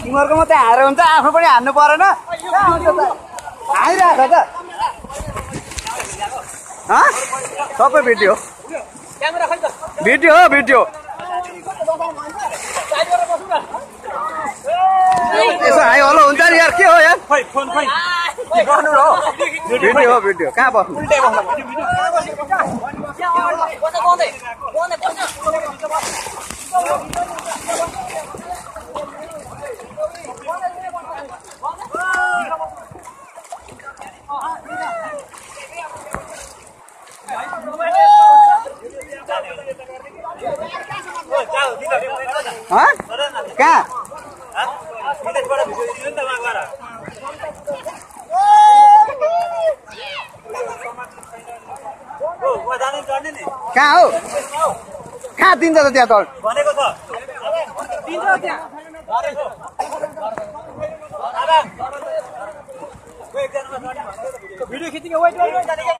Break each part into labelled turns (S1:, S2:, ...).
S1: उनीहरूको मात्रै हारेर हुन्छ आफ्नो पनि हान्नु परेन। हाइरहेको त हँ? सबै भिडियो। भिडियो हो भिडियो। यसो हाई हलो हुन्छ नि यार के हो यार? भिडियो हो भिडियो। कहाँ बस्नु हँ? कहाँ कहाँ हो? कहाँ दिन्छ त त्यहाँ त
S2: भनेको छ। भिडियो वेट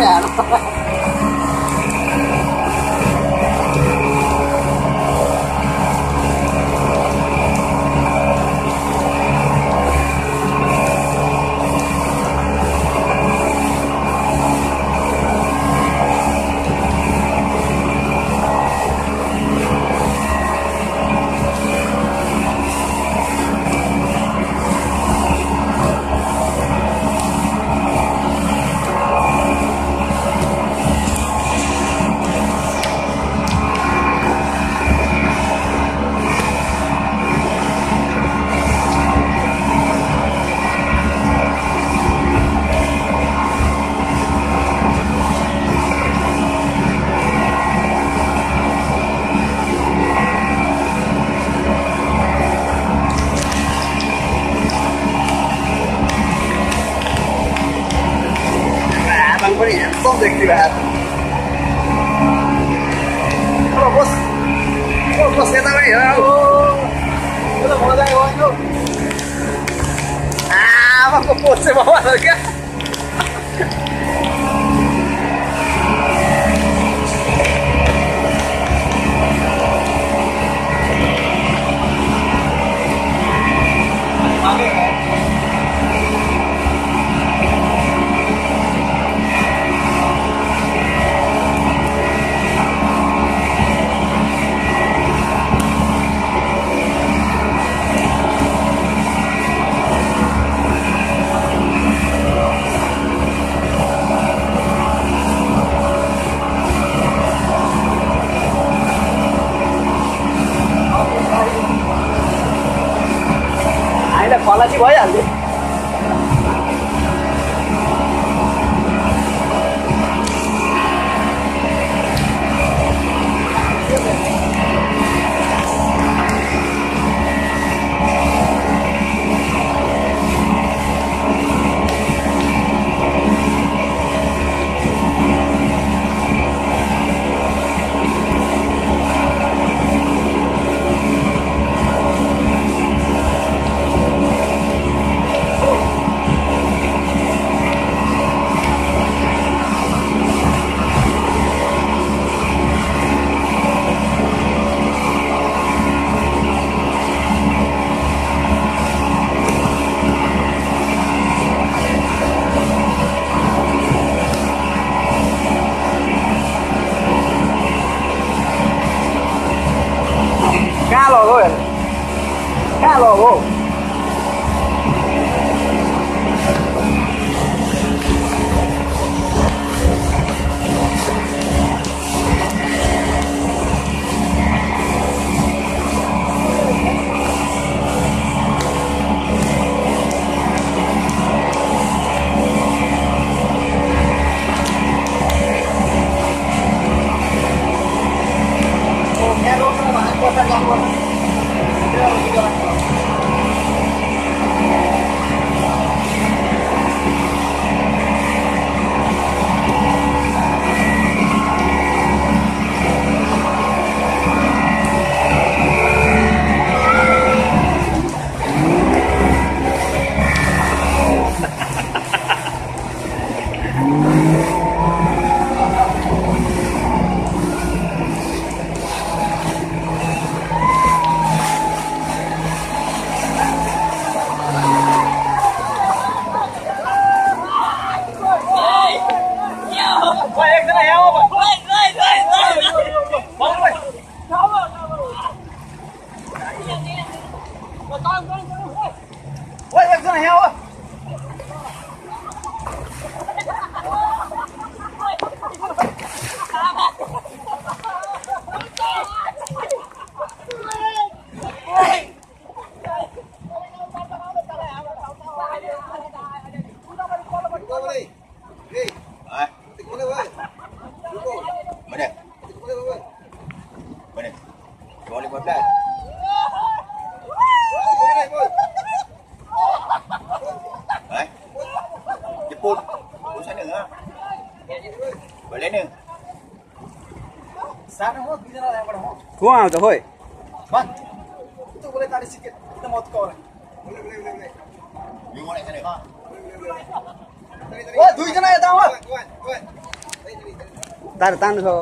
S2: त
S1: 我吃饱了看 ใช้หนึ่งอ่ะเปิดเล่นหนึ่งสาม
S3: หั
S4: วกี่ตัว
S3: แล้
S4: วหั
S3: วหั
S4: วตั
S3: วเฮ้ยบัดตั
S2: วกูเลยตา
S1: ดิสิ
S2: กเก็ตตัวมอต
S4: ก่อนเล
S3: ยอยู่ไห
S4: นกันเล
S2: ยบ้าง
S4: ว้าดูยังไง
S1: ตั้ง
S3: วะตา
S1: ตั้งดูเขา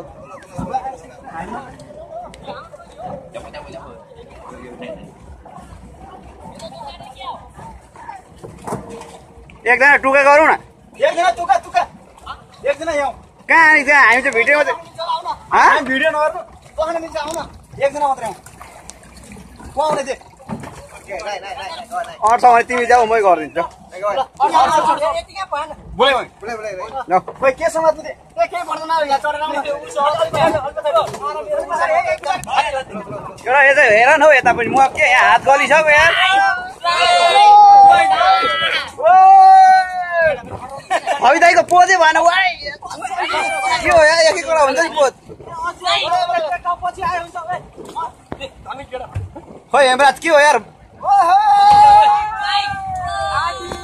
S1: એક દાડા ટૂંકા કરું ને
S2: एकजना तुका तुका. एकजना यहाँ.
S1: कहाँ अनि त्यहाँ हामी त चाहिँ
S2: हा? भिडियो नगर्नु. पखान मिल्छ आउन. एकजना मात्रै. को आउने
S4: naik.
S1: अरूसँग भने तिमी जाऊ मै गरिदिन्छु
S2: खोइ के केही पर्दैन यहाँ.
S1: एउटा यता हेर न हौ यता पनि म के यहाँ हात गलिसक्यो यार हवि दाईको पोजै भएन के हो यार एक हुन्छ नि पोज. खोइ हेमराज के हो यार।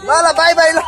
S1: ल ल बाई बाई ल।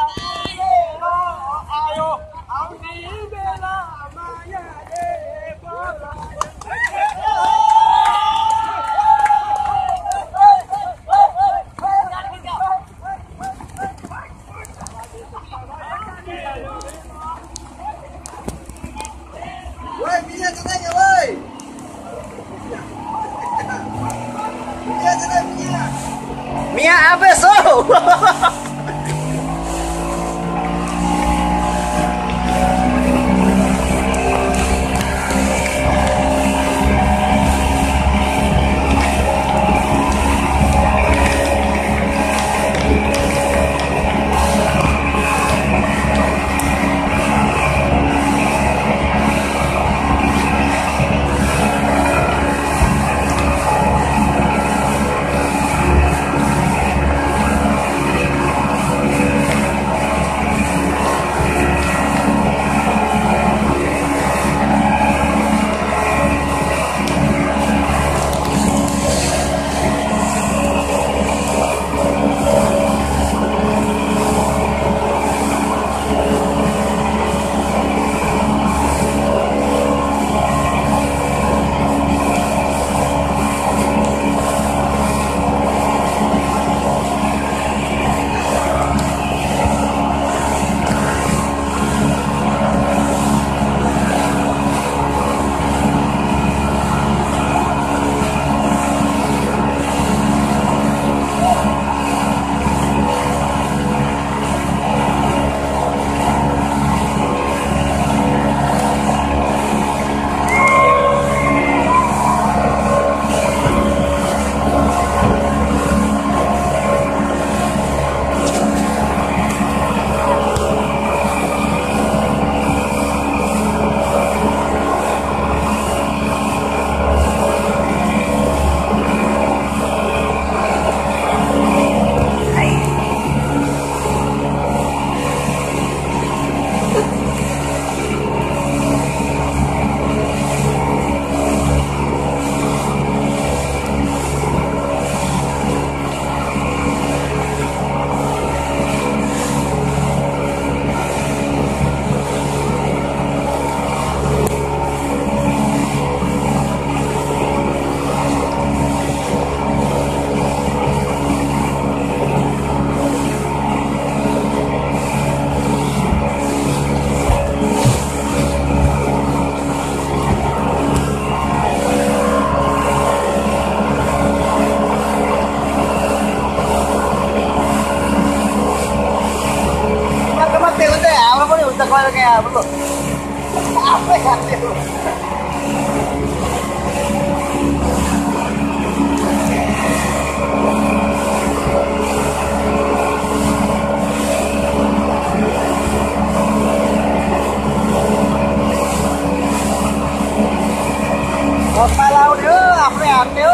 S2: हो आफ्नै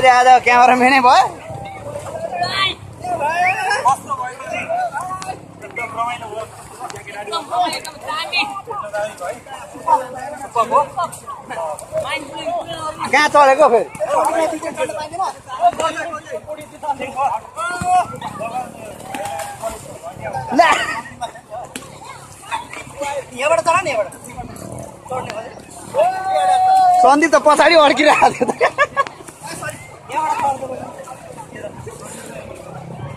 S1: चाहिँ आज क्यामेराम्यानै भयो कहाँ चढेको फेरि?
S2: यहाँबाट चढ नि यहाँबाट
S1: सन्दीप त पछाडि अड्किरहेको थियो त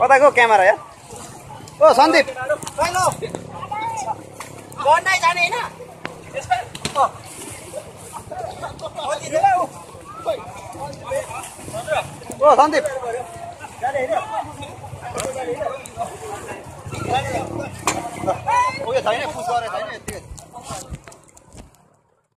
S1: कता गयो क्यामेरा या ओ सन्दीप।
S2: जाने होइन।
S1: ओ सन्दीप। उयो छैन।